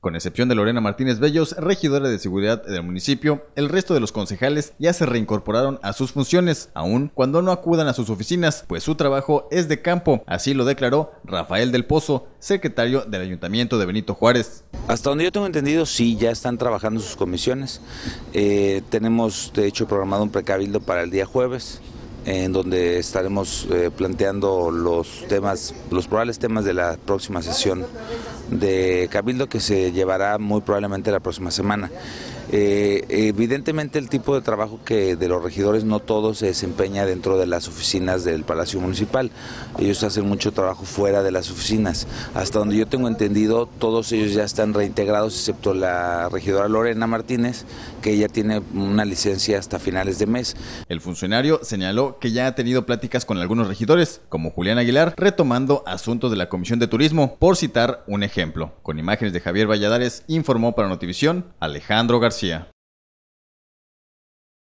Con excepción de Lorena Martínez Bellos, regidora de seguridad del municipio, el resto de los concejales ya se reincorporaron a sus funciones, aun cuando no acudan a sus oficinas, pues su trabajo es de campo, así lo declaró Rafael del Pozo, secretario del Ayuntamiento de Benito Juárez. Hasta donde yo tengo entendido, sí, ya están trabajando sus comisiones. Eh, tenemos, de hecho, programado un precabildo para el día jueves en donde estaremos eh, planteando los temas, los probables temas de la próxima sesión de Cabildo que se llevará muy probablemente la próxima semana. Eh, evidentemente el tipo de trabajo que de los regidores no todo se desempeña dentro de las oficinas del Palacio Municipal. Ellos hacen mucho trabajo fuera de las oficinas. Hasta donde yo tengo entendido, todos ellos ya están reintegrados, excepto la regidora Lorena Martínez, que ya tiene una licencia hasta finales de mes. El funcionario señaló que ya ha tenido pláticas con algunos regidores, como Julián Aguilar, retomando asuntos de la Comisión de Turismo, por citar un ejemplo. Con imágenes de Javier Valladares, informó para Notivisión Alejandro García. Garcia.